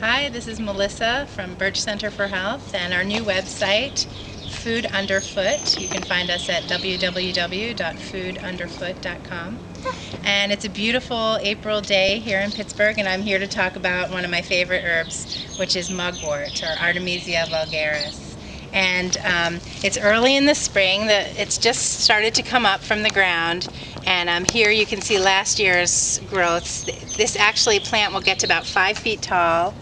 Hi, this is Melissa from Birch Center for Health and our new website, Food Underfoot. You can find us at www.foodunderfoot.com. And it's a beautiful April day here in Pittsburgh, and I'm here to talk about one of my favorite herbs, which is mugwort or Artemisia vulgaris. And um, it's early in the spring. The, it's just started to come up from the ground. And um, here you can see last year's growths. This actually plant will get to about five feet tall.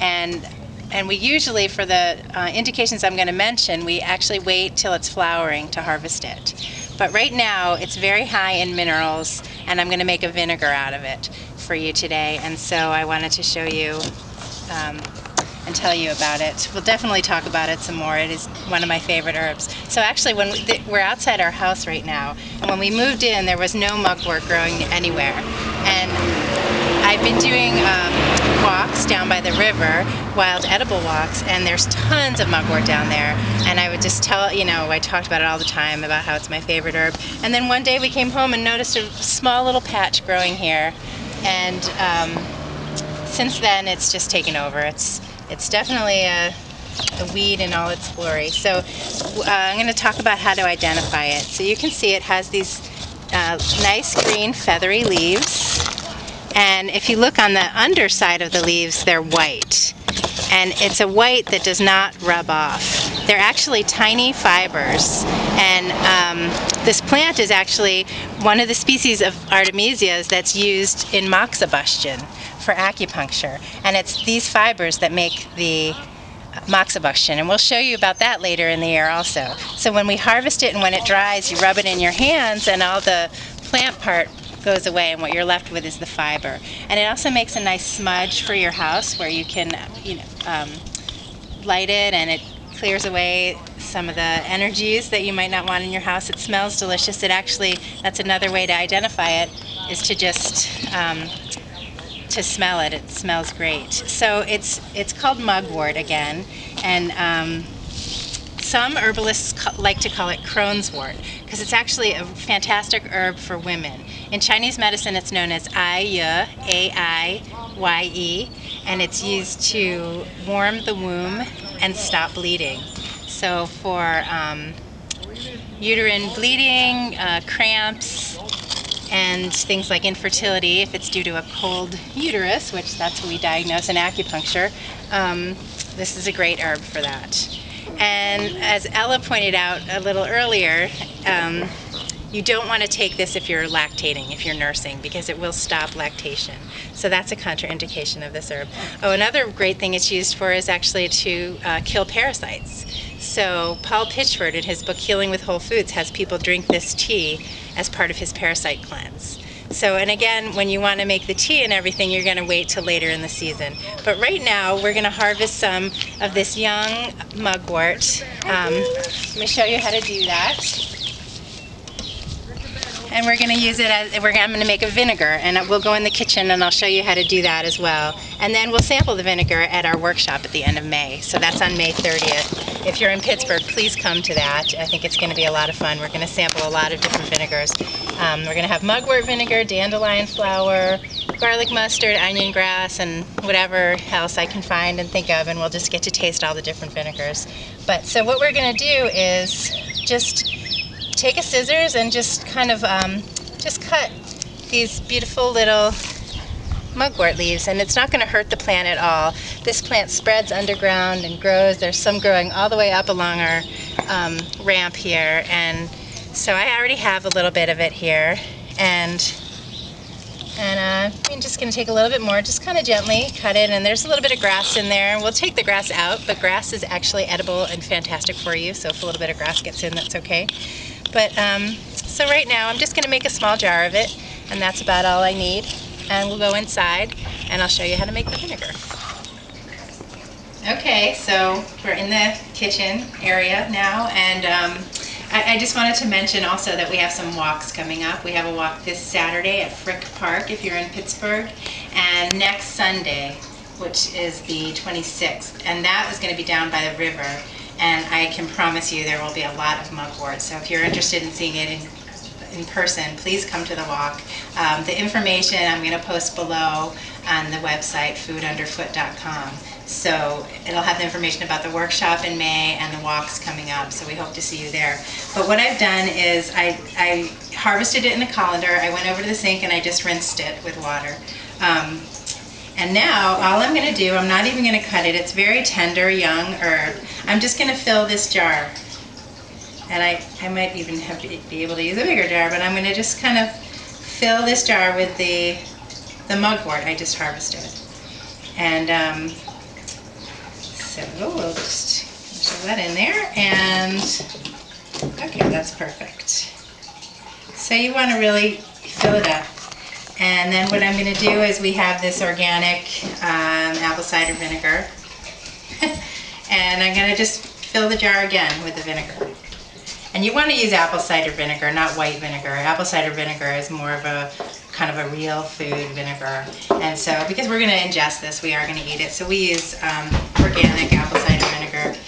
And, and we usually, for the uh, indications I'm going to mention, we actually wait till it's flowering to harvest it. But right now it's very high in minerals and I'm going to make a vinegar out of it for you today. And so I wanted to show you um, and tell you about it. We'll definitely talk about it some more. It is one of my favorite herbs. So actually, when we, we're outside our house right now, and when we moved in, there was no mugwort growing anywhere. And I've been doing um, walks down by the river, wild edible walks, and there's tons of mugwort down there. And I would just tell, you know, I talked about it all the time about how it's my favorite herb. And then one day we came home and noticed a small little patch growing here. And um, since then, it's just taken over. It's it's definitely a, a weed in all its glory. So uh, I'm going to talk about how to identify it. So you can see it has these uh, nice green feathery leaves. And if you look on the underside of the leaves, they're white. And it's a white that does not rub off. They're actually tiny fibers. And um, this plant is actually one of the species of artemisias that's used in moxibustion for acupuncture. And it's these fibers that make the moxibustion. And we'll show you about that later in the year also. So when we harvest it and when it dries, you rub it in your hands and all the plant part goes away and what you're left with is the fiber. And it also makes a nice smudge for your house where you can you know, um, light it and it clears away some of the energies that you might not want in your house. It smells delicious. It actually, that's another way to identify it, is to just um, to smell it. It smells great. So it's it's called mugwort again, and um, some herbalists like to call it crone's wort because it's actually a fantastic herb for women. In Chinese medicine, it's known as Aiye, A-I-Y-E, and it's used to warm the womb and stop bleeding. So for um, uterine bleeding, uh, cramps, and things like infertility, if it's due to a cold uterus, which that's what we diagnose in acupuncture, um, this is a great herb for that. And as Ella pointed out a little earlier, um, you don't want to take this if you're lactating, if you're nursing, because it will stop lactation. So that's a contraindication of this herb. Oh, another great thing it's used for is actually to uh, kill parasites. So Paul Pitchford, in his book Healing with Whole Foods, has people drink this tea as part of his parasite cleanse. So, and again, when you want to make the tea and everything, you're going to wait till later in the season. But right now, we're going to harvest some of this young mugwort. Um, let me show you how to do that. And we're going to use it as we're I'm going to make a vinegar and we'll go in the kitchen and I'll show you how to do that as well. And then we'll sample the vinegar at our workshop at the end of May. So that's on May 30th if you're in Pittsburgh please come to that. I think it's going to be a lot of fun. We're going to sample a lot of different vinegars um, we're going to have mugwort vinegar dandelion flower garlic mustard onion grass and whatever else I can find and think of and we'll just get to taste all the different vinegars but so what we're going to do is just take a scissors and just kind of um, just cut these beautiful little mugwort leaves and it's not going to hurt the plant at all. This plant spreads underground and grows. There's some growing all the way up along our um, ramp here and so I already have a little bit of it here and and uh, I'm just going to take a little bit more, just kind of gently cut it, and there's a little bit of grass in there. We'll take the grass out, but grass is actually edible and fantastic for you, so if a little bit of grass gets in, that's okay. But um, so right now I'm just going to make a small jar of it and that's about all I need. And we'll go inside and I'll show you how to make the vinegar. Okay, so we're in the kitchen area now and um, I, I, just wanted to mention also that we have some walks coming up. We have a walk this Saturday at Frick Park if you're in Pittsburgh and next Sunday which is the 26th and that is going to be down by the river and I can promise you there will be a lot of mugwort. So if you're interested in seeing it in, in person, please come to the walk. Um, the information I'm going to post below on the website foodunderfoot.com. So it'll have the information about the workshop in May and the walks coming up. So we hope to see you there. But what I've done is I, I harvested it in a colander. I went over to the sink and I just rinsed it with water. Um, and now all I'm going to do, I'm not even going to cut it. It's very tender, young herb. I'm just going to fill this jar. And I, I might even have to be able to use a bigger jar, but I'm going to just kind of fill this jar with the, the mugwort I just harvested. And um, so we'll just shove that in there and okay, that's perfect. So you want to really fill it up. And then what I'm going to do is we have this organic um, apple cider vinegar. and I'm going to just fill the jar again with the vinegar. And you want to use apple cider vinegar, not white vinegar. Apple cider vinegar is more of a kind of a real food vinegar. And so because we're going to ingest this, we are going to eat it. So we use um, organic apple cider vinegar.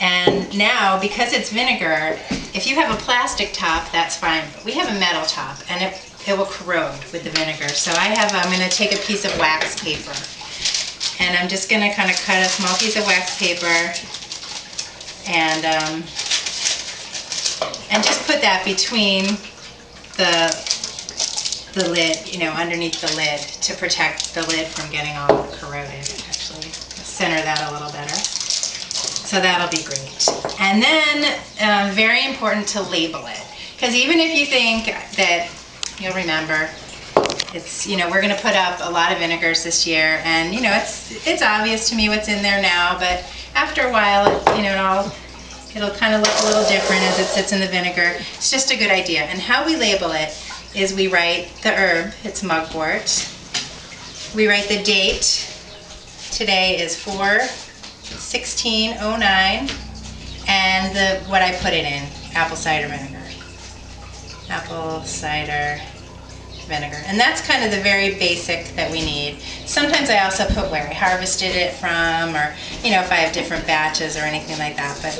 And now, because it's vinegar, if you have a plastic top, that's fine. But we have a metal top, and it it will corrode with the vinegar. So I have, I'm going to take a piece of wax paper and I'm just going to kind of cut a small piece of wax paper and um, and just put that between the the lid, you know, underneath the lid to protect the lid from getting all corroded. Actually, center that a little better. So that'll be great. And then, uh, very important to label it. Because even if you think that you'll remember. It's, you know, we're going to put up a lot of vinegars this year, and, you know, it's it's obvious to me what's in there now, but after a while, it, you know, it'll, it'll kind of look a little different as it sits in the vinegar. It's just a good idea. And how we label it is we write the herb, it's mugwort. We write the date. Today is 4-1609, and the what I put it in, apple cider vinegar apple cider vinegar. And that's kind of the very basic that we need. Sometimes I also put where I harvested it from or, you know, if I have different batches or anything like that. But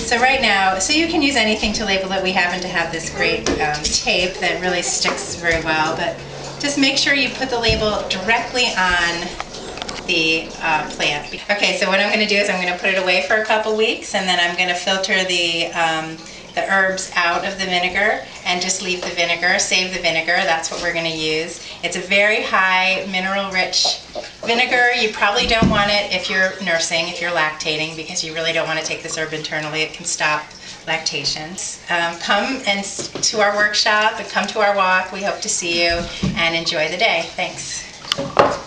So right now, so you can use anything to label it. We happen to have this great um, tape that really sticks very well. But just make sure you put the label directly on the uh, plant. Okay, so what I'm going to do is I'm going to put it away for a couple weeks and then I'm going to filter the um, the herbs out of the vinegar and just leave the vinegar, save the vinegar. That's what we're going to use. It's a very high mineral rich vinegar. You probably don't want it if you're nursing, if you're lactating, because you really don't want to take this herb internally. It can stop lactations. Um, come and to our workshop and come to our walk. We hope to see you and enjoy the day. Thanks.